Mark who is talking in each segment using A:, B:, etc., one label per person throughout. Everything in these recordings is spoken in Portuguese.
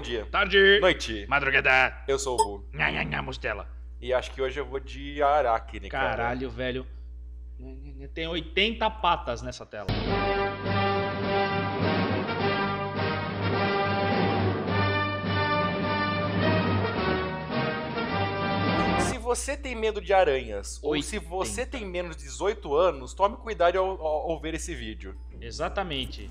A: Dia.
B: Tarde.
A: Noite.
B: Madrugada.
A: Eu sou o Bu.
B: Nha, nha, nha, mostela.
A: E acho que hoje eu vou de Aracne, cara.
B: Caralho, velho. Tem 80 patas nessa tela.
A: Se você tem medo de aranhas, ou se você
B: 80.
A: tem menos de 18 anos, tome cuidado ao, ao- ao ver esse vídeo.
B: Exatamente.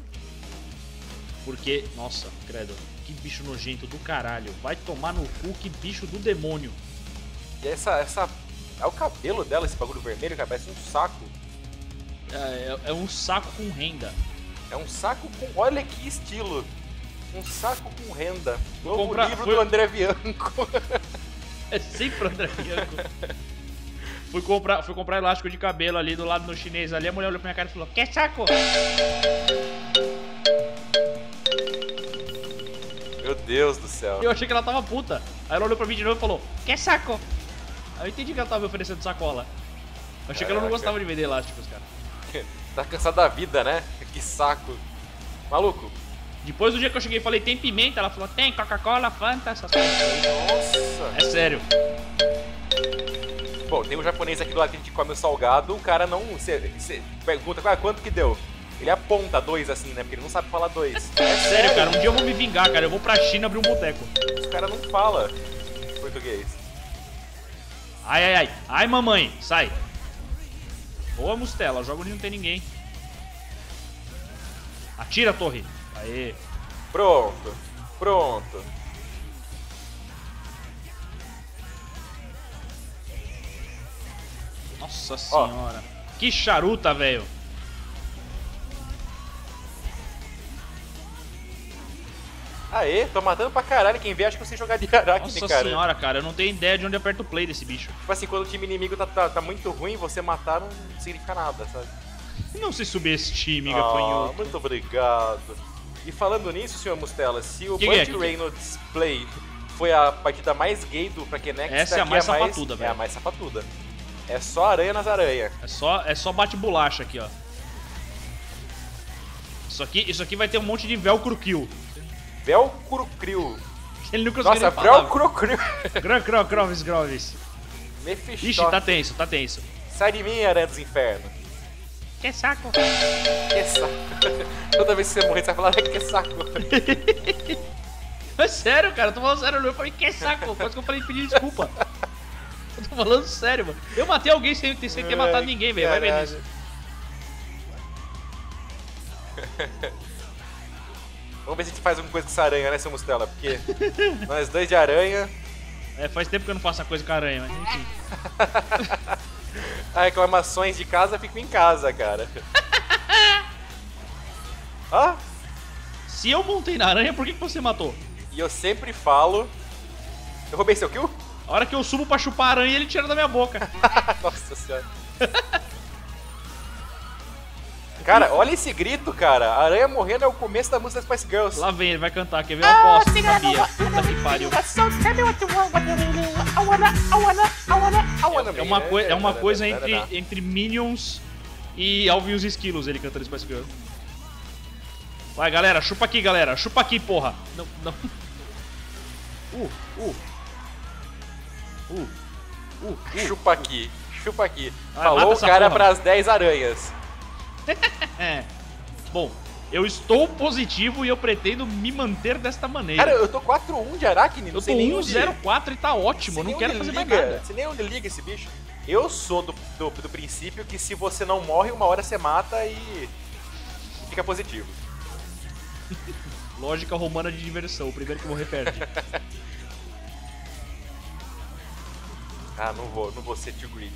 B: Porque, nossa, credo, que bicho nojento do caralho. Vai tomar no cu, que bicho do demônio.
A: E essa, essa... É o cabelo dela, esse bagulho vermelho, cara, parece um saco.
B: É, é- é um saco com renda.
A: É um saco com... Olha que estilo. Um saco com renda. Novo
B: comprar-
A: livro
B: foi-
A: do André Bianco.
B: É sempre o André Bianco. fui, comprar, fui comprar elástico de cabelo ali do lado no chinês ali. A mulher olhou pra minha cara e falou: Quer saco?
A: Deus do céu.
B: Eu achei que ela tava puta. Aí ela olhou pra mim de novo e falou: Quer saco? Aí eu entendi que ela tava me oferecendo sacola. Eu achei que ela não gostava de vender elásticos, cara.
A: Tá cansado da vida, né? Que saco. Maluco.
B: Depois do dia que eu cheguei e falei: Tem pimenta? Ela falou: Tem Coca-Cola, Fanta, essas coisas.
A: Nossa.
B: É sério.
A: Bom, tem um japonês aqui do lado que a gente come o salgado, o cara não. Você pergunta ah, quanto que deu? Ele aponta dois assim, né? Porque ele não sabe falar dois. É
B: Sério, cara, um dia eu vou me vingar, cara. Eu vou pra China abrir um boteco.
A: Os caras não falam português.
B: Ai, ai, ai. Ai, mamãe, sai. Boa, Mustela. Joga onde não tem ninguém. Atira, torre. Aê.
A: Pronto. Pronto.
B: Nossa senhora. Que charuta, velho.
A: Aê, tô matando pra caralho. Quem vê acha que eu sei jogar de Aracne,
B: Nossa
A: cara.
B: senhora, cara. Eu não tenho ideia de onde aperta o play desse bicho.
A: Tipo assim, quando o time inimigo tá, tá, tá muito ruim, você matar não significa nada, sabe?
B: Não se subestime,
A: Ah,
B: gafanhoto.
A: muito obrigado. E falando nisso, senhor Mustela, se o
B: Que é? Que é?
A: Reynolds Play foi a partida mais gay do pra Kenex,
B: Essa é a mais sapatuda,
A: É
B: velho.
A: a mais sapatuda. É só aranha nas aranhas.
B: É só, é só bate bolacha aqui, ó. Isso aqui, isso aqui vai ter um monte de velcro kill.
A: Velcro Crio.
B: Ele conseguiu
A: Nossa. Velcro Crio.
B: Gran, groves, groves.
A: Mephistophelies.
B: Ixi, tá tenso, tá tenso.
A: Sai de mim, aranha dos infernos.
B: Que saco.
A: Que saco. Toda vez que você morrer, você vai falar, "Ai, que saco.
B: É sério, cara, eu tô falando sério, eu falei, que saco, quase que eu falei pedir desculpa. Eu tô falando sério, mano. Eu matei alguém sem, sem ter matado ninguém, velho. Vai ver nisso.
A: Vamos ver se a gente faz alguma coisa com essa aranha, né, seu Mustela? Porque nós dois de aranha.
B: É, faz tempo que eu não faço uma coisa com a aranha, mas enfim.
A: As reclamações de casa ficam em casa, cara. ah,
B: Se eu montei na aranha, por que, que você matou?
A: e eu sempre falo. Eu roubei seu kill?
B: A hora que eu subo pra chupar a aranha, ele tira da minha boca.
A: Nossa senhora. Cara, olha esse grito, cara. A aranha morrendo é o começo da música das Spice Girls.
B: Lá vem, ele vai cantar, quer ver? Eu aposto, sabia. Puta que pariu. É uma, coi é uma coisa entre, entre Minions e Alvin e os Esquilos, ele cantando Spice Girl. Vai, galera, chupa aqui, galera. Chupa aqui, porra. Não, não. Uh, uh. Uh. Uh, uh.
A: Chupa aqui, chupa aqui.
B: Vai,
A: Falou o cara
B: porra.
A: pras 10 aranhas.
B: É. Bom, eu estou positivo e eu pretendo me manter desta maneira.
A: Cara, eu tô 4-1 de Aracne, não
B: eu tô
A: sei nem onde...
B: 104 e tá ótimo, não quero fazer mais
A: liga,
B: nada.
A: Você nem onde liga esse bicho. Eu sou do, do, do princípio que se você não morre, uma hora você mata e fica positivo.
B: Lógica romana de diversão, o primeiro que morrer perde.
A: Ah, não vou, não vou ser too greedy.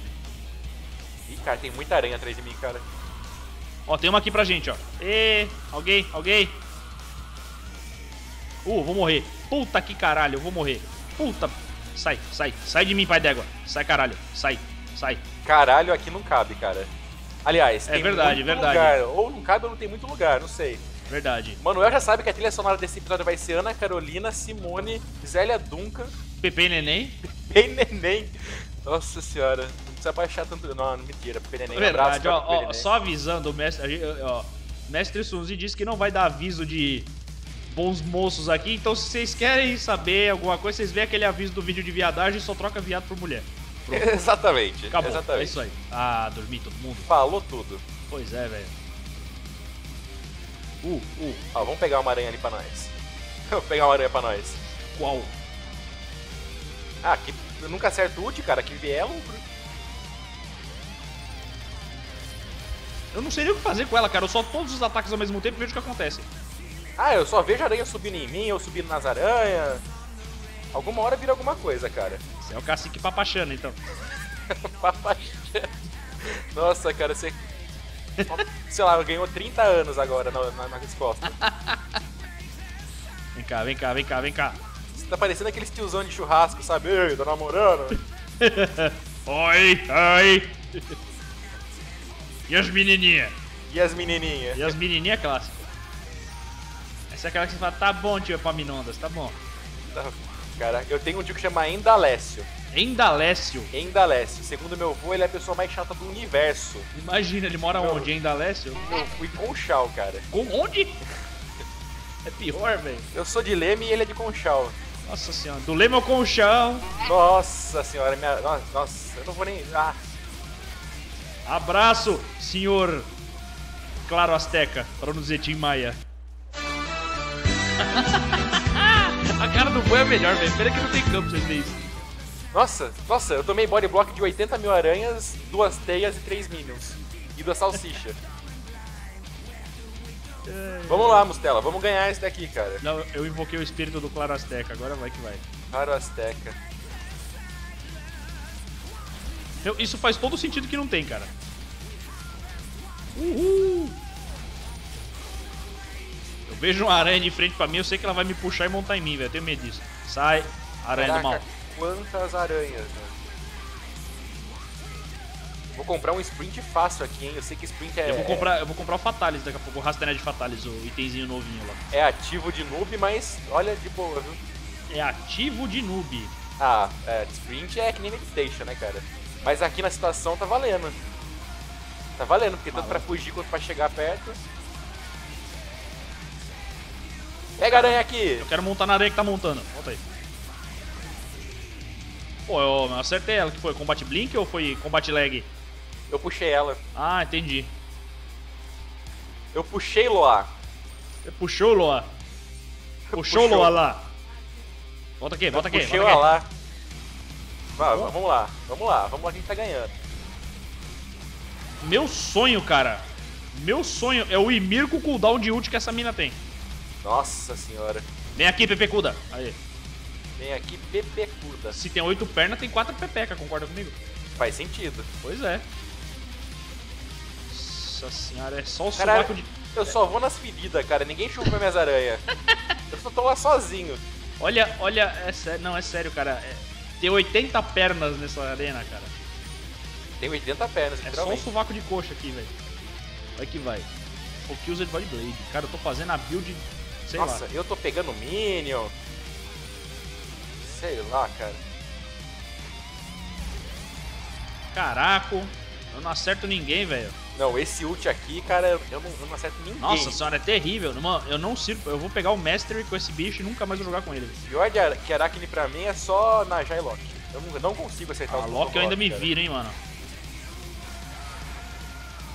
A: Ih, cara, tem muita aranha atrás de mim, cara.
B: Ó, tem uma aqui pra gente, ó. Ê, alguém, alguém. Uh, vou morrer. Puta que caralho, eu vou morrer. Puta. Sai, sai, sai de mim, pai d'égua. Sai, caralho. Sai, sai.
A: Caralho, aqui não cabe, cara. Aliás,
B: É verdade,
A: muito
B: verdade.
A: lugar. Ou não cabe ou não tem muito lugar, não sei.
B: Verdade.
A: Manuel já sabe que a trilha sonora desse episódio vai ser Ana Carolina, Simone, Zélia Duncan,
B: Pepe e Neném.
A: Bem Neném. Nossa senhora, precisa baixar tanto. Não, não mentira, Pepe Neném. um
B: Verdade, ó,
A: abraço pra Pepe
B: ó,
A: Neném.
B: só avisando o mestre. Ó, mestre Sunzi disse que não vai dar aviso de, bons moços aqui. Então, se vocês querem saber alguma coisa, vocês veem aquele aviso do vídeo de viadagem e só troca viado por mulher.
A: Pronto. Exatamente.
B: Acabou.
A: Exatamente.
B: É isso aí. Ah, dormi todo mundo.
A: Falou tudo.
B: Pois é, velho. Uh, uh.
A: Ó, vamos pegar uma aranha ali pra nós. Vamos pegar uma aranha pra nós.
B: Qual?
A: Ah, que eu nunca acerto o ult, cara. Que vier é lucro.
B: Eu não sei nem o que fazer com ela, cara. Eu só todos os ataques ao mesmo tempo e vejo o que acontece.
A: Ah, eu só vejo aranha subindo em mim, eu subindo nas aranhas. Alguma hora vira alguma coisa, cara.
B: Você é o cacique papachano, então.
A: Papachano. Nossa, cara, você. Sei lá, ganhou 30 anos agora na, na, na resposta.
B: Vem cá, vem cá, vem cá, vem cá.
A: Você tá parecendo aqueles tiozão de churrasco, sabe? Ei, tá namorando?
B: oi, oi. E as menininhas?
A: E as menininhas?
B: E as menininhas clássicas. Essa é aquela que você fala, tá bom, tio Epaminondas, tá bom.
A: Cara, eu tenho um tio que chama Endalécio.
B: Endalécio?
A: Endalécio. Segundo meu avô, ele é a pessoa mais chata do universo.
B: Imagina, ele mora
A: Meu-
B: onde? Endalécio?
A: Eu fui Conchal, cara.
B: Com onde? É pior, velho.
A: Eu sou de Leme e ele é de Conchal.
B: Nossa senhora, do Leme ao Conchal.
A: Nossa senhora, minha. Nossa, eu não vou nem. Ah,
B: Abraço, senhor Claro Azteca, para não dizer Tim Maia. A cara do boi é melhor, velho. Pena que não tem campo pra vocês isso.
A: nossa, nossa, eu tomei body block de 80 mil aranhas, duas teias e três minions. E duas salsicha. Vamos lá, Mustela, vamos ganhar esse daqui, cara.
B: Não, eu invoquei o espírito do Claro Azteca, agora vai que vai.
A: Claro Azteca.
B: Eu- isso faz todo sentido que não tem, cara. Uhul! Eu vejo uma aranha de frente pra mim, eu sei que ela vai me puxar e montar em mim, velho. Eu tenho medo disso. Sai, aranha do mal.
A: Caraca, quantas aranhas, né? Vou comprar um sprint fácil aqui, hein? Eu sei que sprint é,
B: Eu vou comprar, eu vou comprar o Fatalis daqui a pouco, o Rastanet de Fatalis, o itemzinho novinho lá.
A: é ativo de noob, mas olha de boa, viu?
B: É ativo de noob.
A: Ah, é, sprint é que nem meditation, né, cara? Mas aqui na situação tá valendo. Tá valendo, porque tanto pra fugir quanto pra chegar perto. Pega a aranha aqui!
B: Eu quero montar na aranha que tá montando. Monta aí. Pô, eu acertei ela, que foi combate blink ou foi combate lag?
A: Eu puxei ela.
B: Ah, entendi.
A: Eu puxei Loa.
B: Você puxou, Loa. Puxou,
A: Puxou.
B: Loa lá. Volta aqui, volta aqui.
A: puxei
B: Volta aqui.
A: lá. Vamos lá, vamos lá, vamos lá que a gente tá ganhando.
B: Meu sonho, cara. Meu sonho é o Ymir com o cooldown de ult que essa mina tem.
A: Nossa senhora.
B: Vem aqui, Pepe Cuda. Aí.
A: Vem aqui, pepecuda.
B: Se tem oito pernas, tem quatro pepeca, concorda comigo?
A: Faz sentido.
B: Pois é. Nossa senhora, é só o
A: Caralho,
B: sovaco de...
A: eu só vou nas feridas, cara. Ninguém chupa minhas aranhas. Eu só tô lá sozinho.
B: Olha, olha, é sério, não, é sério, cara. É- tem 80 pernas nessa arena, cara.
A: Tem 80 pernas,
B: É só
A: literalmente.
B: sovaco de coxa aqui, velho. Vai que vai. O Killzed Body Blade. Cara, eu tô fazendo a build, sei
A: Nossa,
B: lá.
A: eu tô pegando Minion. Sei lá, cara.
B: Caraca, eu não acerto ninguém, velho.
A: Não, esse ult aqui, cara, eu não, eu não acerto ninguém.
B: Nossa senhora, é terrível. Mano, eu não sirvo. Eu vou pegar o Mastery com esse bicho e nunca mais vou jogar com ele. velho.
A: Pior de Ara- que Aracne pra mim é só na Jailock. Eu não, não consigo acertar
B: A
A: os
B: Loki eu ainda me viro, hein, mano.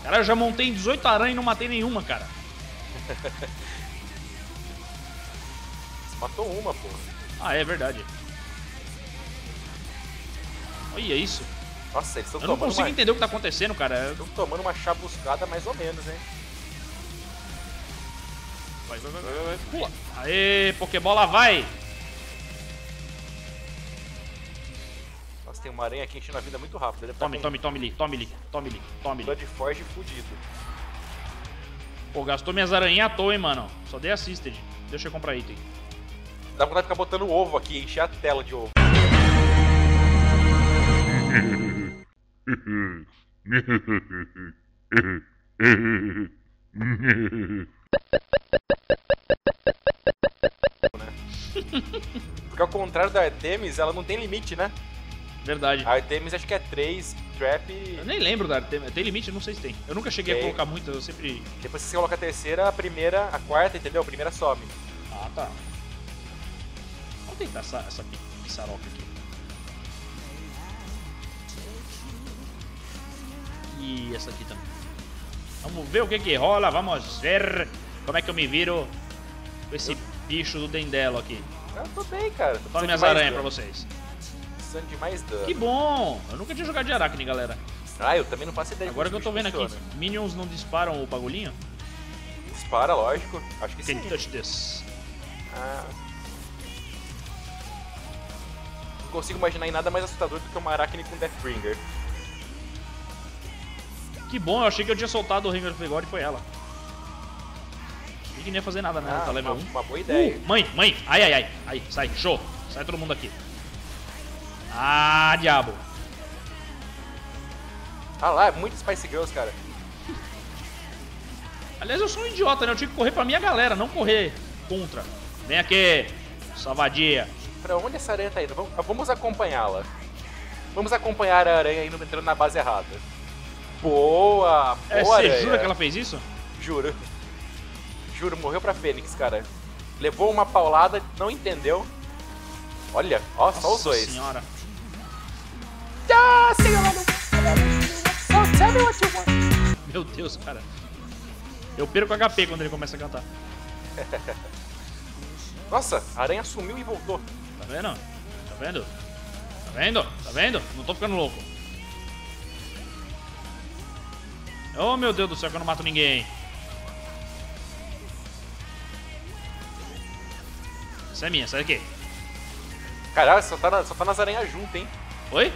B: Cara, eu já montei em 18 aranhas e não matei nenhuma, cara.
A: Você matou uma, pô.
B: Ah, é verdade. Olha isso.
A: Nossa, eles estão
B: Eu não
A: tomando,
B: consigo
A: uma...
B: entender o que tá acontecendo, cara. Eu-
A: tão tomando uma chabuscada mais ou menos, hein?
B: Vai, vai, vai, vai, vai. Pula. Aê, Pokébola, vai!
A: Nossa, tem uma aranha aqui enchendo a vida muito rápido. Deve
B: Tome,
A: tá
B: tome, tome ali, tome ali, tome ali, tome ali.
A: Blood Forge fudido.
B: Pô, gastou minhas aranhas à toa, hein, mano. Só dei assisted. Deixa eu comprar item.
A: Dá vontade de ficar botando ovo aqui, encher a tela de ovo. Porque ao contrário da Artemis, ela não tem limite, né?
B: Verdade.
A: A Artemis acho que é 3, Trap e
B: Eu nem lembro da Artemis. Tem limite? Não sei se tem. Eu nunca cheguei a
A: Tem.
B: colocar muito, eu sempre.
A: depois que você coloca a terceira, a primeira, a quarta, entendeu? A primeira some.
B: Ah, tá. Vamos tentar essa, essa aqui. E essa aqui também. Vamos ver o que que rola, vamos ver como é que eu me viro com esse eu... bicho do Dendelo aqui.
A: Eu tô bem, cara.
B: Tô minhas aranhas pra vocês.
A: Precisando de mais dano.
B: Que bom! Eu nunca tinha jogado de Aracne, galera.
A: Ah, eu também não faço ideia.
B: Agora que eu tô vendo funciona. aqui, Minions não disparam o bagulhinho?
A: Dispara, lógico. Acho que
B: Can
A: sim.
B: touch this.
A: Ah. Não consigo imaginar em nada mais assustador do que uma Aracne com Deathbringer.
B: Que bom, eu achei que eu tinha soltado o Ringer of God e foi ela. Achei que nem ia fazer nada, né?
A: Ah,
B: tá level
A: uma,
B: 1.
A: uma boa ideia.
B: Uh, mãe, mãe, ai, ai, ai. Aí, sai, show. Sai todo mundo aqui. Ah, diabo.
A: Ah lá, é muito Spice Girls, cara.
B: Aliás, eu sou um idiota, né? Eu tinha que correr pra minha galera, não correr contra. Vem aqui, salvadia.
A: Pra onde essa aranha tá indo? Vamos acompanhá-la. Vamos acompanhar a aranha indo entrando na base errada. Boa!
B: É,
A: boa,
B: você jura que ela fez isso?
A: Juro. Juro, morreu pra Fênix, cara. Levou uma paulada, não entendeu. Olha, ó, só os dois.
B: senhora.
A: Ah, want.
B: Meu Deus, cara. Eu perco HP quando ele começa a cantar.
A: Nossa, a aranha sumiu e voltou.
B: Tá vendo? Tá vendo? Tá vendo? Tá vendo? Não tô ficando louco. Oh, meu Deus do céu, que eu não mato ninguém. Essa é minha, sai daqui.
A: Caralho, só tá, na, só tá nas aranhas junto, hein?
B: Oi?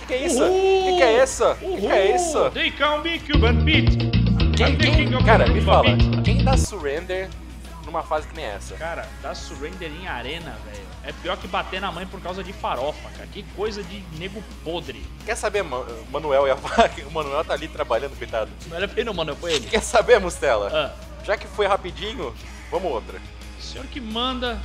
A: Que que é isso? Que que é isso? Que que é isso?
B: They call me Cuban Beat.
A: Quem, quem, cara, me fala, quem dá surrender numa fase que nem essa?
B: Cara, dar surrender em arena, velho, é pior que bater na mãe por causa de farofa, cara. Que coisa de nego podre.
A: Quer saber, Ma- Manuel e a vaca? O Manuel tá ali trabalhando, coitado.
B: Não era bem não, mano, foi ele.
A: Quer saber, Mustela?
B: Ah,
A: Já que foi rapidinho, vamos outra.
B: senhor que manda...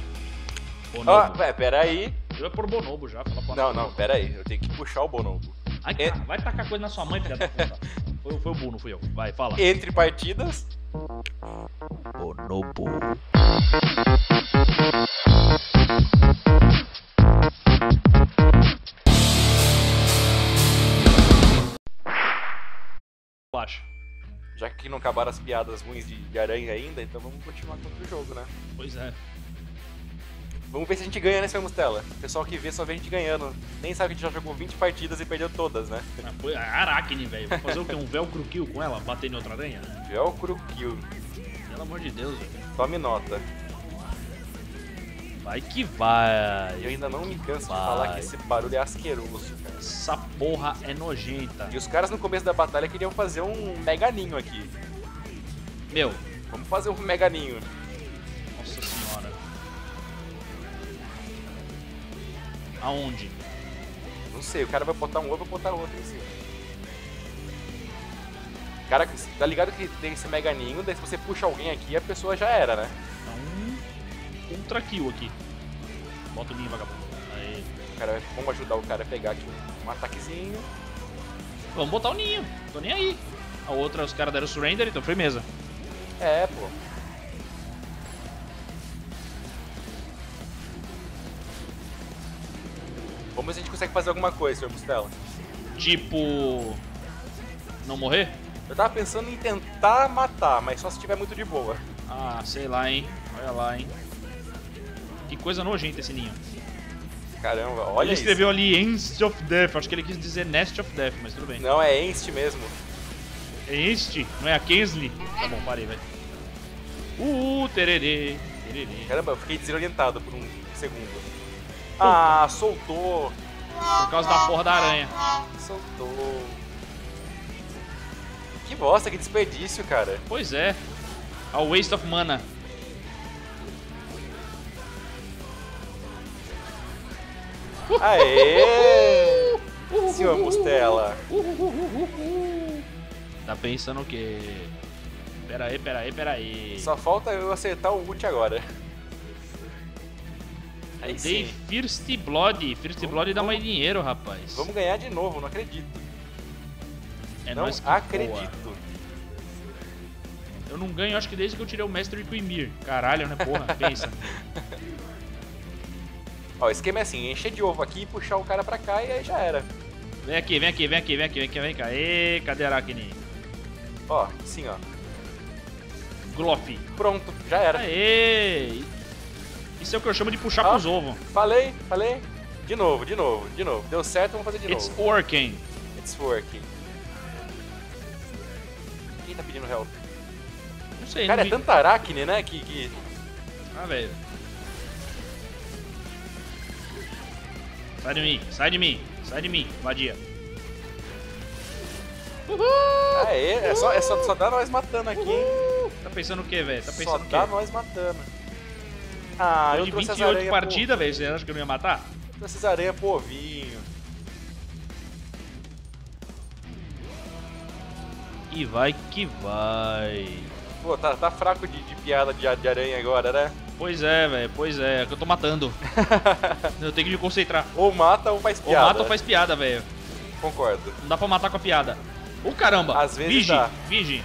B: Bonobo.
A: é, pera aí.
B: Eu ia por Bonobo já, fala pra
A: Não, não, pera aí. Eu tenho que puxar o Bonobo.
B: Ai,
A: É-
B: cara, vai tacar coisa na sua mãe, filha da puta. Foi, foi o Bu, não fui eu. Vai, fala.
A: Entre partidas,
B: Bonobo. Baixa.
A: já que não acabaram as piadas ruins de, de aranha ainda, então vamos continuar com o jogo, né?
B: Pois é.
A: Vamos ver se a gente ganha nessa Mustela. O pessoal que vê só vê a gente ganhando. Nem sabe que a gente já jogou 20 partidas e perdeu todas, né?
B: Ah, Foi a Aracne, velho. Vou fazer o quê? Um velcro kill com ela? Bater em outra aranha?
A: Velcro Kill.
B: Pelo amor de Deus, velho.
A: Tome nota.
B: Vai que vai.
A: Eu ainda não me canso de
B: Vai.
A: falar que esse barulho é asqueroso, cara.
B: Essa porra é nojenta.
A: E os caras no começo da batalha queriam fazer um mega ninho aqui.
B: Meu,
A: Vamos fazer um mega ninho.
B: Aonde?
A: Não sei, o cara vai botar um ovo e botar outro em cima. Cara, tá ligado que tem esse mega ninho, daí se você puxa alguém aqui, a pessoa já era, né?
B: É um ultra kill aqui. Bota o ninho, vagabundo. Aí.
A: Cara, vamos ajudar o cara a pegar aqui um ataquezinho.
B: Vamos botar o ninho. Tô nem aí. A outra, os caras deram surrender, então firmeza.
A: É, pô. Vamos ver se a gente consegue fazer alguma coisa, Sr.
B: Tipo. Não morrer?
A: Eu tava pensando em tentar matar, mas só se tiver muito de boa.
B: Ah, sei lá, hein. Olha lá, hein. Que coisa nojenta esse ninho.
A: Caramba, olha
B: ele
A: isso.
B: escreveu ali Inst of Death. Acho que ele quis dizer Nest of Death, mas tudo bem.
A: Não, é Enst mesmo.
B: É Inst, não é a Kensley? Tá bom, parei, velho. Uh, tererê. Tererê.
A: Caramba, eu fiquei desorientado por um segundo. Ah, soltou.
B: Por causa da porra da aranha.
A: Soltou. Que bosta, que desperdício, cara.
B: Pois é. A waste of mana.
A: Aê! Senhor Mustela.
B: Tá pensando o quê? Pera aí, pera aí, pera aí.
A: Só falta eu acertar o ult agora. Aí
B: Dei
A: sim.
B: First Blood. First
A: Vamos-
B: Blood dá
A: vamos-
B: mais dinheiro, rapaz.
A: Vamos ganhar de novo, não acredito.
B: é
A: não acredito.
B: voa. Eu não ganho, acho que desde que eu tirei o Mestre com o Emir. Caralho, né, porra? Pensa.
A: Ó, o esquema é assim, encher de ovo aqui, puxar o cara pra cá e aí já era.
B: Vem aqui, vem aqui, vem aqui, vem aqui, vem aqui, vem cá. Ê, cadê a Arachne?
A: Ó, assim, ó.
B: Glop.
A: Pronto, já era.
B: Aê! Isso é o que eu chamo de puxar ah, pros ovos.
A: Falei, falei. De novo, de novo, de novo. Deu certo, vamos fazer de
B: It's
A: novo.
B: It's working.
A: It's working. Quem tá pedindo help?
B: Não sei.
A: Cara,
B: não
A: é tanta aracne, né? Que, que...
B: Ah, velho. Sai de mim, sai de mim, sai de mim, vadia.
A: Uhul! Aê, é só, é só, só dá nós matando aqui, hein?
B: Tá pensando o que, velho? Tá pensando
A: só
B: o quê?
A: dá nós matando. Ah, eu
B: de
A: trouxe
B: 28 partidas, velho. Você acha que eu não ia matar?
A: Trouxe as aranhas pro ovinho.
B: E vai que vai.
A: Pô, tá, tá fraco de, de piada de, de aranha agora, né?
B: Pois é, velho, pois é, é que eu tô matando. eu tenho que me concentrar.
A: Ou mata ou faz piada.
B: Ou mata ou faz piada, velho.
A: Concordo.
B: Não dá pra matar com a piada. Ô caramba!
A: Às vezes
B: Vigi,
A: dá.
B: Vigi.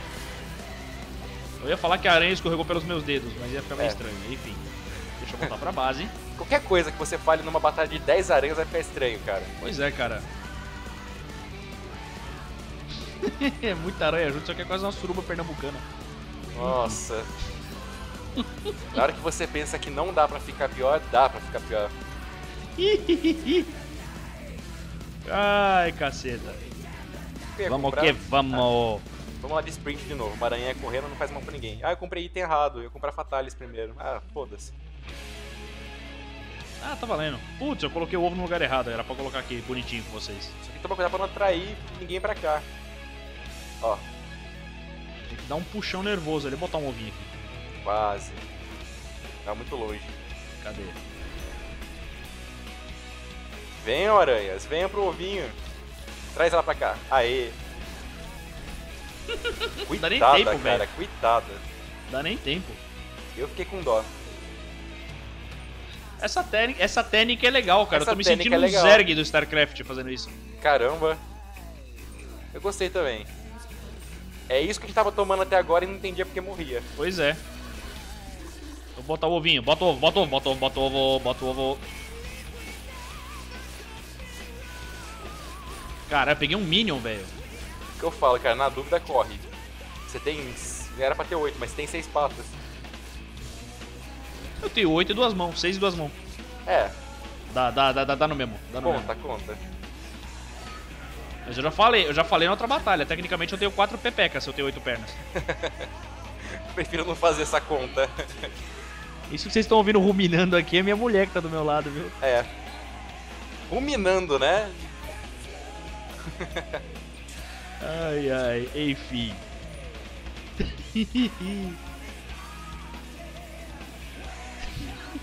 B: Eu ia falar que a aranha escorregou pelos meus dedos, mas ia ficar meio
A: É.
B: estranho. Enfim, deixa eu voltar pra base.
A: Qualquer coisa que você fale numa batalha de 10 aranhas vai ficar estranho, cara.
B: Pois é, cara. é muita aranha junto, isso aqui é quase uma suruba pernambucana.
A: Nossa. Na hora que você pensa que não dá pra ficar pior, dá pra ficar pior.
B: Ai, caceta. Vamos
A: comprar-
B: que vamos.
A: Vamos lá de sprint de novo. Uma aranha correndo não faz mal pra ninguém. Ah, eu comprei item errado. Eu ia comprar Fatalis primeiro. Ah, foda-se.
B: Ah, tá valendo. Putz, eu coloquei o ovo no lugar errado. Era pra colocar aqui bonitinho com vocês.
A: Só que toma cuidado pra não atrair ninguém pra cá. Ó,
B: Tem que dar um puxão nervoso ali. Botar um ovinho aqui.
A: quase. Tá muito longe.
B: Cadê?
A: Venham, aranhas. Venham pro ovinho. Traz ela pra cá. Aê.
B: Dá nem tempo,
A: cara.
B: velho.
A: Cuidada.
B: Dá nem tempo.
A: Eu fiquei com dó.
B: Essa técnica, essa técnica é legal, cara.
A: Essa
B: eu tô me sentindo
A: é
B: um. Zerg do StarCraft fazendo isso.
A: Caramba. Eu gostei também. É isso que a gente tava tomando até agora e não entendia porque morria.
B: Pois é. Vou botar o ovinho. Bota o ovo, bota o ovo, bota o ovo, bota o ovo, bota o ovo. Cara, eu peguei um Minion, velho.
A: O que eu falo, cara, na dúvida corre. Você tem. Era pra ter oito, mas tem seis patas.
B: Eu tenho oito e duas mãos, seis e duas mãos.
A: É,
B: Dá, dá, dá, dá, no mesmo. Dá no
A: conta,
B: mesmo.
A: conta.
B: Mas eu já falei, eu já falei na outra batalha. Tecnicamente eu tenho quatro pepecas se eu tenho oito pernas.
A: Prefiro não fazer essa conta.
B: Isso que vocês estão ouvindo ruminando aqui é minha mulher que tá do meu lado, viu?
A: É. Ruminando, né?
B: Ai, ai, enfim.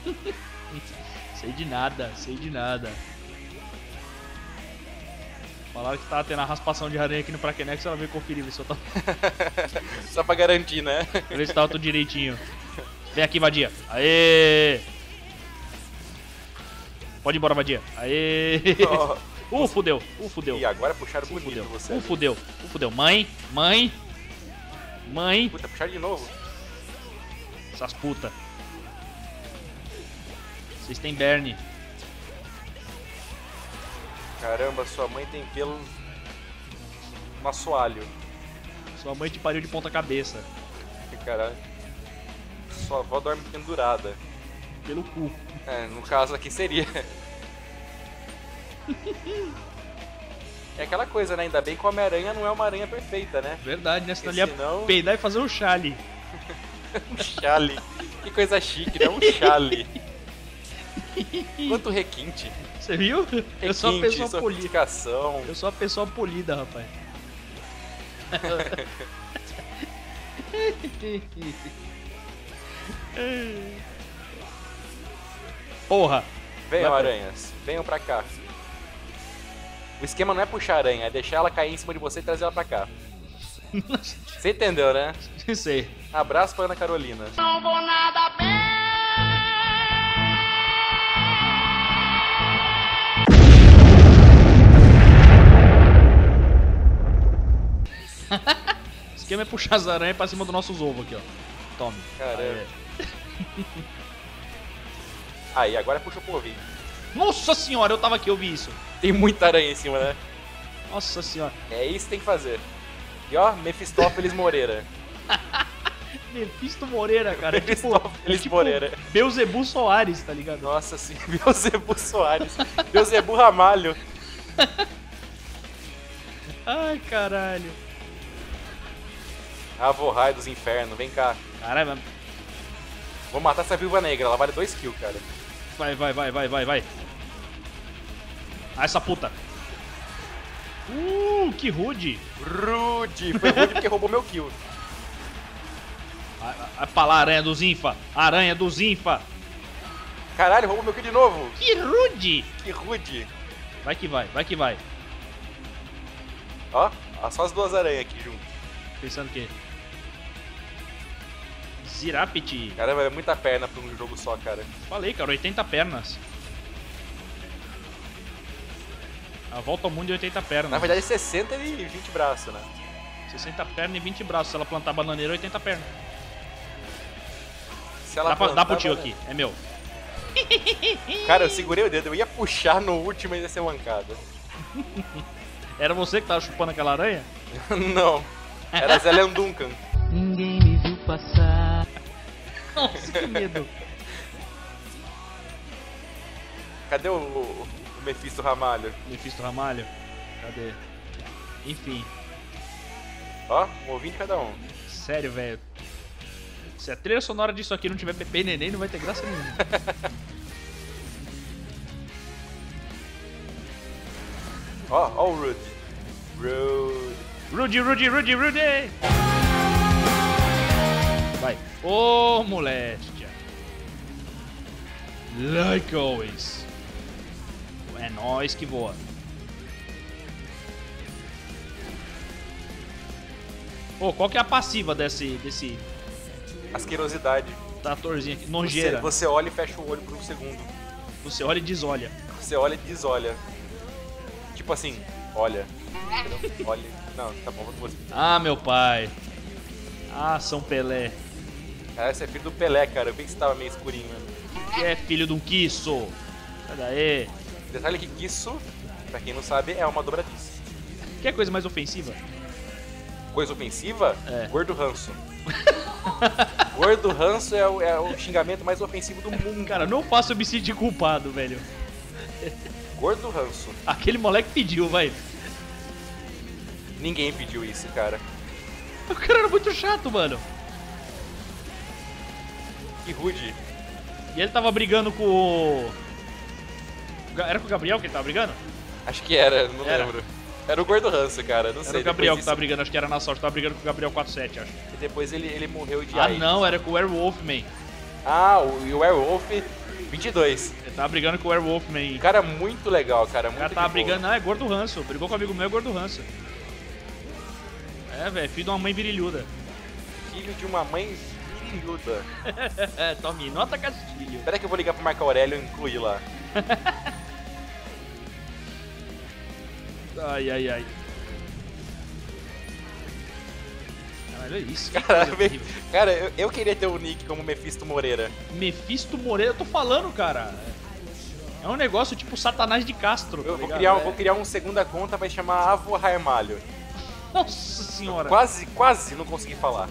B: sei de nada, sei de nada. Falaram que tava tendo a raspação de aranha aqui no Praquenex, ela veio conferir, ver se eu tava,
A: Só pra garantir, né?
B: ver se tava tudo direitinho. Vem aqui, vadia. Aê! Pode ir embora, vadia. Aê!
A: Ó,
B: Uh, fudeu, uh, fudeu.
A: E agora puxaram
B: Uh,
A: bonito
B: fudeu,
A: você.
B: uh, fudeu, uh, fudeu. Mãe, mãe, mãe,
A: Puta, puxaram de novo.
B: essas puta. Vocês têm Berne.
A: Caramba, sua mãe tem pelo no assoalho.
B: Sua mãe te pariu de ponta cabeça.
A: Que Caralho. Sua avó dorme pendurada.
B: Pelo cu.
A: É, no caso aqui seria. É aquela coisa, né? Ainda bem que o Homem-Aranha não é uma aranha perfeita, né?
B: Verdade, né? Senão
A: Porque
B: ele ia
A: senão-
B: peidar e fazer um chale.
A: Um chale. que coisa chique, né? Um chale. Quanto requinte.
B: Você viu? Eu sou uma
A: Requinte,
B: pessoa polida. Eu sou uma pessoa polida, rapaz. Porra!
A: Venham,
B: Vai pra-
A: aranhas. Venham pra cá. O esquema não é puxar a aranha, é deixar ela cair em cima de você e trazer ela pra cá. Você entendeu, né?
B: Sei.
A: Abraço pra Ana Carolina.
C: Não vou nada bem.
B: Esquema é puxar as aranhas pra cima dos nossos ovos aqui, ó. Tome.
A: Caramba. Aí, agora puxa pro ovinho.
B: Nossa senhora, eu tava aqui, eu vi isso.
A: Tem muita aranha em cima, né?
B: Nossa senhora.
A: É isso que tem que fazer. E ó, Mephistófeles Moreira.
B: Mephisto Moreira, cara. É tipo, é tipo
A: Moreira.
B: Beuzebu Soares, tá ligado?
A: Nossa sim, Beuzebu Soares. Beuzebu Ramalho.
B: Ai, caralho.
A: Avorrai dos infernos, vem cá.
B: Caralho,
A: Vou matar essa viúva negra, ela vale 2 kills, cara.
B: vai, vai, vai, vai, vai, vai. Ah, essa puta. Uh, que rude.
A: Rude! Foi rude porque roubou meu kill.
B: Vai lá, aranha dos Infa. Aranha dos Infa.
A: Caralho, roubou meu kill de novo.
B: Que rude.
A: Que rude.
B: Vai que vai, vai que vai.
A: Ó, ó, só as duas aranhas aqui junto.
B: Pensando que... Zirapiti.
A: Caramba, é muita perna pra um jogo só, cara.
B: Falei, cara, 80 pernas. A volta ao mundo de 80 pernas.
A: Na verdade, 60 e 20 braços, né?
B: 60 pernas e 20 braços. Se ela plantar bananeira, 80 pernas.
A: Se ela
B: Dá, pra, dá pro tio aqui, é meu.
A: Cara, eu segurei o dedo, eu ia puxar no último e ia ser mancada.
B: Era você que tava chupando aquela aranha?
A: Não. Era Zelian Duncan.
C: Ninguém me viu passar.
B: Nossa, que medo.
A: Cadê o, o, o Mephisto Ramalho?
B: Mephisto Ramalho? Cadê? Enfim,
A: Ó, um ouvinte cada um.
B: sério, velho. Se a trilha sonora disso aqui não tiver Pepe e Neném, não vai ter graça nenhuma.
A: Ó, ó o Rude. Rude.
B: Rudy, Rudy, Rudy, Rudy! Vai. Ô, moléstia. Like always. É nóis que voa. Ô, qual que é a passiva desse, desse
A: Asquerosidade.
B: tratorzinho aqui?
A: Você,
B: Nojeira.
A: você olha e fecha o olho por um segundo.
B: Você olha e desolha.
A: Você olha e desolha. Tipo assim, olha. Olha. Não, tá bom, vou com você.
B: Ah, meu pai. Ah, São Pelé.
A: Cara, esse é filho do Pelé, cara. Eu vi que você tava meio escurinho. né?
B: Que é filho de um quisso. Sai daí.
A: Detalhe que isso, pra quem não sabe, é uma dobradiça.
B: Quer coisa mais ofensiva?
A: Coisa ofensiva?
B: É.
A: Gordo ranço. Gordo ranço é o, é o xingamento mais ofensivo do mundo.
B: Cara, não faça sentir culpado, velho.
A: Gordo ranço.
B: Aquele moleque pediu, vai.
A: Ninguém pediu isso, cara.
B: O cara era muito chato, mano.
A: Que rude.
B: E ele tava brigando com o. Era com o Gabriel que ele tava brigando?
A: Acho que era, não
B: Era.
A: lembro. Era o Gordo ranço, cara. Não sei.
B: Era o Gabriel que tava brigando, acho que era na sorte, tava brigando com o Gabriel 47, acho.
A: E depois ele, ele morreu de
B: Ah,
A: AIDS.
B: não, era com o Werewolf Man.
A: Ah, o, e o Werewolf 22.
B: Ele tava brigando com o Werewolf Man.
A: Cara muito legal, cara.
B: O
A: Muito
B: cara
A: de
B: tava brigando, ah, é gordo ranço. Brigou com um amigo meu, é gordo ranço. É, velho, filho de uma mãe virilhuda.
A: Filho de uma mãe virilhuda.
B: É, tome nota Castilho.
A: Pera que eu vou ligar pro Marco Aurélio e incluir lá.
B: Ai, ai, ai. Caralho, olha isso.
A: Cara, me- cara eu, eu queria ter o nick como Mephisto Moreira.
B: Mephisto Moreira, eu tô falando, cara. É um negócio tipo Satanás de Castro. tá
A: Eu vou criar, um-
B: É.
A: vou criar uma segunda conta, vai chamar Avo Ramalho.
B: Nossa senhora.
A: Quase, quase não consegui falar.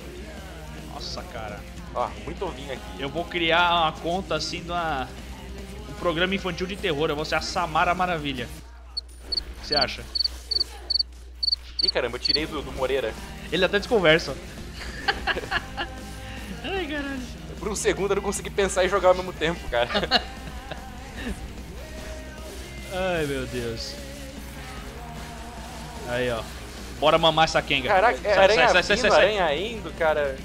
B: Nossa, cara.
A: Ó, muito ovinho aqui.
B: Eu vou criar uma conta assim de uma... um programa infantil de terror. Eu vou ser a Samara Maravilha. O que você acha?
A: Ih, caramba, eu tirei do, do Moreira.
B: Ele até desconversa. Ai, caralho.
A: Por um segundo eu não consegui pensar e jogar ao mesmo tempo, cara.
B: Ai, meu Deus. Aí, ó. Bora mamar essa Kenga.
A: Caraca, é
B: Sai,
A: aranha
B: sai, sai, sai, sai, sai.
A: aranha indo, cara.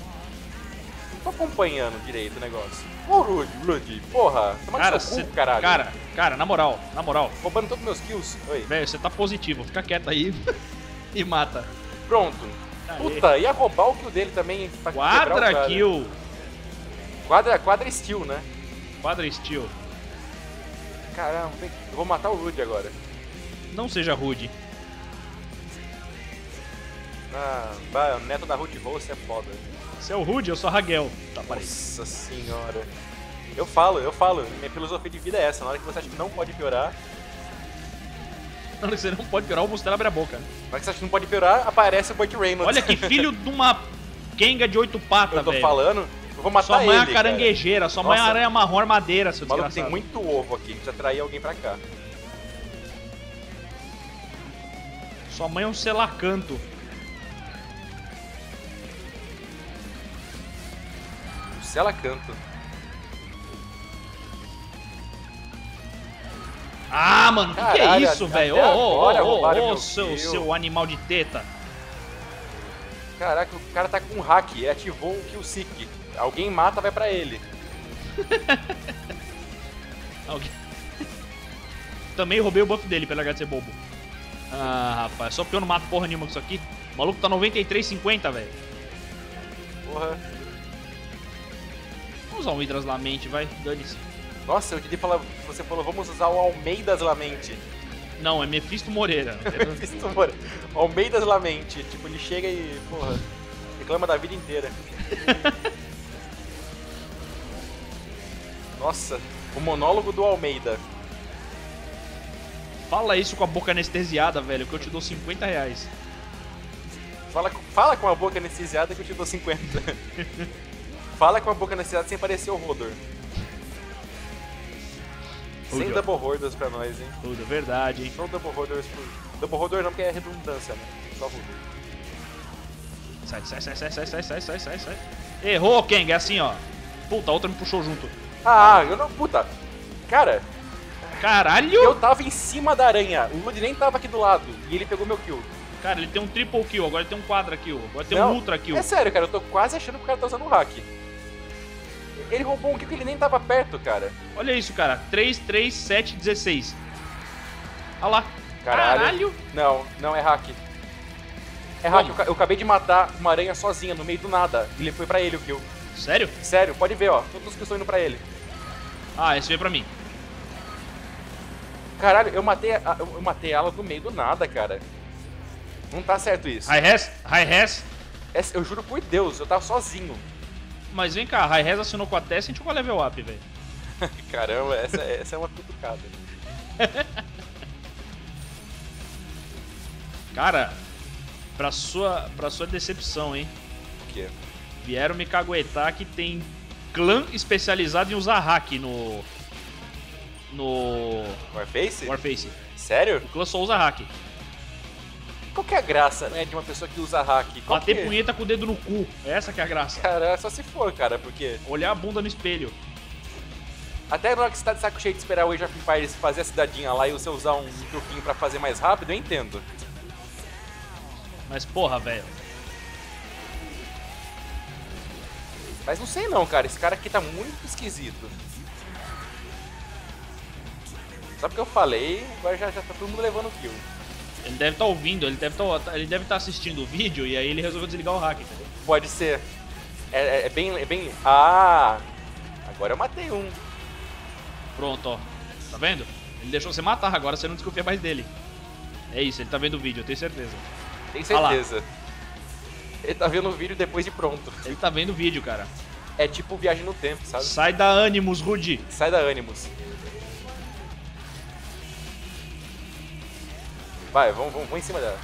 A: Tô acompanhando direito o negócio. Ô, Rude, Rude, porra. Toma
B: Cara,
A: seu cu, caralho.
B: cara, cara, na moral, na moral.
A: Roubando todos meus kills. Oi.
B: Velho, você tá positivo. Fica quieto aí e mata.
A: Pronto.
B: Aê.
A: Puta, ia roubar o kill dele também. pra
B: Quadra kill.
A: Quadra, quadra steel, né?
B: Quadra steel.
A: Caramba, eu vou matar o Rude agora.
B: Não seja rude.
A: Ah, o neto da Ruth Rose é foda.
B: Você é o Rude, eu sou a Raguel. Tá, parei.
A: Nossa senhora. Eu falo, eu falo. Minha filosofia de vida é essa. Na hora que você acha que não pode piorar,
B: Na hora que você não pode piorar, o Mustela abre a boca.
A: na hora que você acha que não pode piorar, aparece o Burt Reynolds.
B: Olha que filho de uma Kenga de oito patas,
A: eu tô
B: velho.
A: falando. Eu vou matar
B: Sua mãe é
A: ele,
B: uma caranguejeira, sua mãe é aranha marrom armadeira, seu
A: cara. Maluco tem muito ovo aqui. Precisa atrair alguém pra cá.
B: Sua mãe é um selacanto.
A: Se ela canta.
B: Ah, mano, o que, é isso, velho? Ô, ô, ô, seu, animal de teta.
A: Caraca, o cara tá com um hack. Ele ativou o Kill Seek. Alguém mata, vai pra ele.
B: Alguém- Também roubei o buff dele, pelo H de ser bobo. Ah, rapaz, só porque eu não mato porra nenhuma com isso aqui. O maluco tá 93,50, velho.
A: Porra.
B: Vamos usar um Hydras Lamente, vai, dane-se.
A: Nossa, eu queria falar. Você falou, vamos usar o Almeidas Lamente.
B: Não, é Mephisto Moreira.
A: Mephisto Moura. Almeidas Lamente. Tipo, ele chega e, porra, reclama da vida inteira. Nossa, o monólogo do Almeida.
B: Fala isso com a boca anestesiada, velho, que eu te dou 50 reais.
A: Fala, fala com a boca anestesiada que eu te dou 50. fala com a boca anestesiada sem parecer o Rodor. Sem
B: João.
A: double hoarders pra nós, hein?
B: Tudo, verdade, hein?
A: Só double hoarders por... Double hoarder não, porque é redundância, né? Só Rodor.
B: Sai, sai, sai, sai, sai, sai, sai, sai, sai, sai. Errou, Kang, é assim, ó. Puta, a outra me puxou junto.
A: Ah, eu não... Puta! Cara,
B: Caralho!
A: eu tava em cima da aranha. O Lud nem tava aqui do lado. E ele pegou meu kill.
B: Cara, ele tem um triple kill, agora ele tem um quadra kill, agora tem
A: Não,
B: um ultra kill.
A: É sério, cara. Eu tô quase achando que o cara tá usando um hack. Ele roubou um kill que ele nem tava perto, cara.
B: Olha isso, cara. 3, 3, 7, 16. Olha lá.
A: Caralho.
B: Caralho.
A: Não, não é hack. É hack, eu, eu acabei de matar uma aranha sozinha, no meio do nada. Ele foi pra ele o kill.
B: Sério?
A: Sério, pode ver, ó. Todos os que estão indo pra ele.
B: Ah, esse veio pra mim.
A: Caralho, eu matei, a- eu matei ela no meio do nada, cara. Não tá certo isso.
B: High res, high res.
A: Essa- Eu juro por Deus, eu tava sozinho.
B: Mas vem cá, high res assinou com a Tess e a gente jogou level up, velho.
A: Caramba, essa, essa é uma cutucada.
B: Cara, pra sua, pra sua decepção, hein?
A: O quê?
B: Vieram me caguetar que tem clã especializado em usar hack no. No.
A: Warface?
B: Warface.
A: Sério?
B: O clã só usa hack.
A: Qual que é a graça, né, de uma pessoa que usa hack? Qual
B: Bater
A: é?
B: punheta com o dedo no cu. Essa que é a graça.
A: Cara, só se for, cara, porque
B: Olhar a bunda no espelho.
A: até na hora que você tá de saco cheio de esperar o Age of Empires fazer a cidadinha lá e você usar um truquinho pra fazer mais rápido, eu entendo.
B: Mas porra, velho.
A: Mas não sei não, cara, esse cara aqui tá muito esquisito. Só porque eu falei, agora já, já tá todo mundo levando kill.
B: Ele deve estar ouvindo, ele deve estar ele deve tá assistindo o vídeo e aí ele resolveu desligar o hack, entendeu?
A: Pode ser. É, é- é bem, é bem... Ah! Agora eu matei um.
B: Pronto, ó. Tá vendo? Ele deixou você matar, agora você não desconfia mais dele. É isso, ele tá vendo o vídeo, eu tenho certeza. Lá.
A: certeza. Ele tá vendo o vídeo depois de pronto.
B: Ele tá vendo o vídeo, cara.
A: É tipo viagem no tempo, sabe?
B: Sai da Animus, Rudy.
A: Sai da Animus. Vai, vamos, vamos, vamos em cima dela.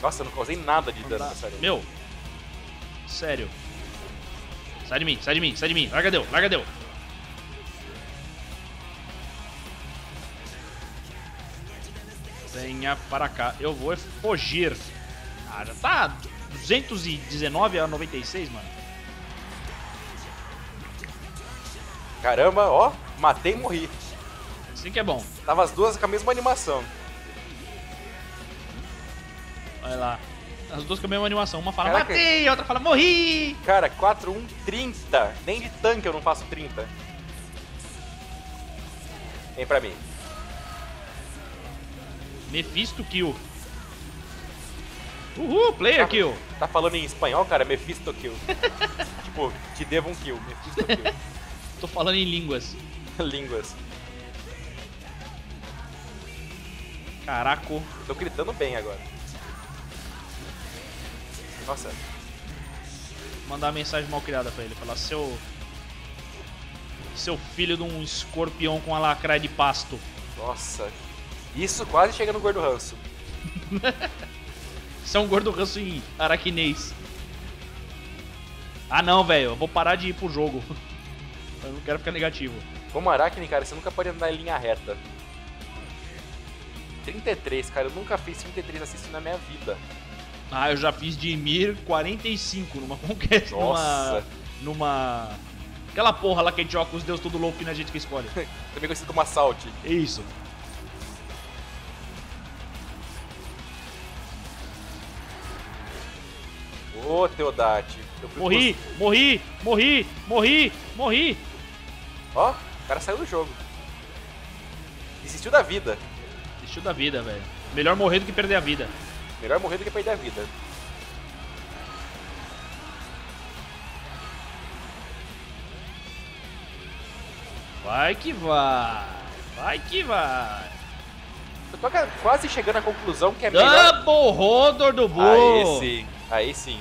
A: Nossa, eu não causei nada de dano nessa.
B: Meu. Sério. Sai de mim, sai de mim, sai de mim. Larga deu, larga deu. Venha para cá. Eu vou fugir. Ah, já tá 219 a 96, mano.
A: Caramba, ó, matei e morri.
B: Assim que é bom.
A: Tava as duas com a mesma animação.
B: Olha lá. As duas com a mesma animação. Uma fala
A: Caraca.
B: matei, a outra fala morri.
A: Cara, 4, 1, 30. Nem de tanque eu não faço 30. Vem pra mim.
B: Mephisto kill. Uhul, player
A: Tá-
B: kill.
A: Tá falando em espanhol, cara? Mephisto kill. tipo, te devo um kill. Mephisto kill.
B: Tô falando em línguas.
A: Línguas.
B: Caraca.
A: Tô gritando bem agora. Nossa.
B: Mandar uma mensagem mal criada pra ele. Falar, seu. Seu filho de um escorpião com a lacraia de pasto.
A: Nossa. Isso quase chega no gordo ranço.
B: Isso é um gordo ranço em araquinês. Ah não, velho. Eu vou parar de ir pro jogo. Eu não quero ficar negativo.
A: Como Aracne, cara, você nunca pode andar em linha reta. 33, cara, eu nunca fiz 33 assistindo na minha vida.
B: Ah, eu já fiz de Mir 45 numa conquista.
A: Nossa.
B: Numa. numa. Aquela porra lá que a gente joga com os deuses tudo louco na gente que escolhe.
A: Também conhecido como Assault.
B: É isso.
A: Ô, eu fui
B: Morri, morri, morri, morri, morri.
A: Ó, o cara saiu do jogo. Desistiu da vida.
B: Da vida, velho. Melhor morrer do que perder a vida.
A: Melhor morrer do que perder a vida.
B: Vai que vai. Vai que vai.
A: Eu tô quase chegando à conclusão que é melhor.
B: Double Rodor do
A: Aí
B: Bull.
A: sim, aí sim.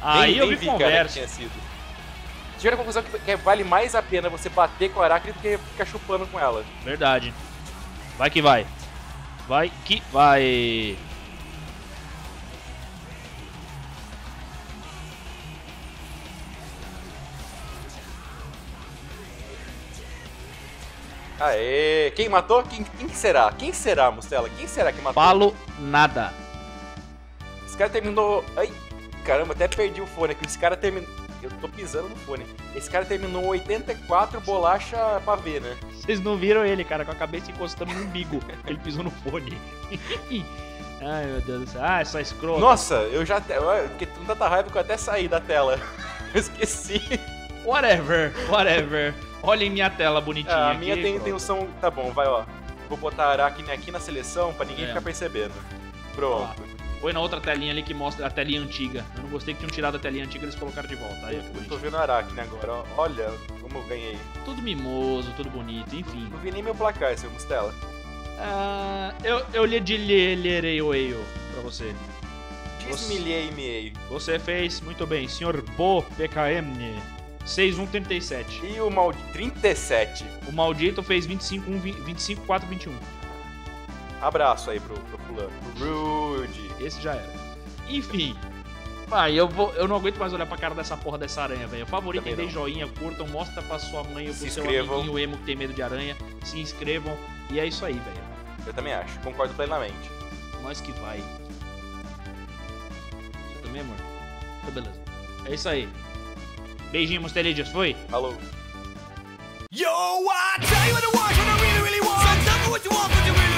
B: Aí
A: Nem-
B: eu
A: nem
B: vi conversa.
A: tinha sido. Chegando à conclusão que, que vale mais a pena você bater com a Aracne do que ficar chupando com ela.
B: Verdade. Vai que vai. Vai que vai.
A: Aê! Quem matou? Quem, quem que será? Quem será, Mustela? Quem será que matou?
B: Falo nada.
A: Esse cara terminou. Ai, caramba, até perdi o fone aqui. Esse cara terminou. Eu tô pisando no fone. Esse cara terminou 84 bolacha pra ver, né?
B: Vocês não viram ele, cara, com a cabeça encostando no umbigo. ele pisou no fone. Ai, meu Deus do céu. Ah, essa escrota.
A: Nossa, eu já. até- Eu fiquei com tanta raiva que eu até saí da tela. Eu esqueci.
B: Whatever, whatever. Olhem minha tela bonitinha.
A: Ah, a minha
B: aqui,
A: tem, tem o som. Tá bom, vai, ó. Vou botar a Aracne aqui na seleção pra ninguém
B: É.
A: ficar percebendo. Pronto.
B: Põe na outra telinha ali que mostra a telinha antiga. Eu não gostei que tinham tirado a telinha antiga eles colocaram de volta. Aí,
A: Eu tô vendo a Aracne agora. Olha como eu ganhei.
B: Tudo mimoso, tudo bonito, enfim.
A: Não vi nem meu placar, seu Mustela.
B: Ah, eu, eu lhe lerei o eio pra você.
A: Desmilhei e
B: Você fez muito bem, senhor Bo PKM. 6137.
A: E o mal 37.
B: O maldito fez 25, 1, 25 4, 21.
A: Abraço aí pro, pro fulano. Rude.
B: Esse já era. Enfim. Pai, eu, vou, eu não aguento mais olhar pra cara dessa porra dessa aranha, velho. Favoritem,
A: dê
B: joinha, curtam, mostra pra sua mãe ou pro
A: se
B: seu
A: inscrevam.
B: amiguinho emo que tem medo de aranha. Se inscrevam. E é isso aí, velho.
A: Eu também acho, concordo plenamente.
B: Nós que vai. Você também, amor? Então, beleza. É isso aí. Beijinho, Musterídeos. foi?
A: Falou.
D: Yo, I tell you what I want, what I really, really want. So tell me what you want, what you really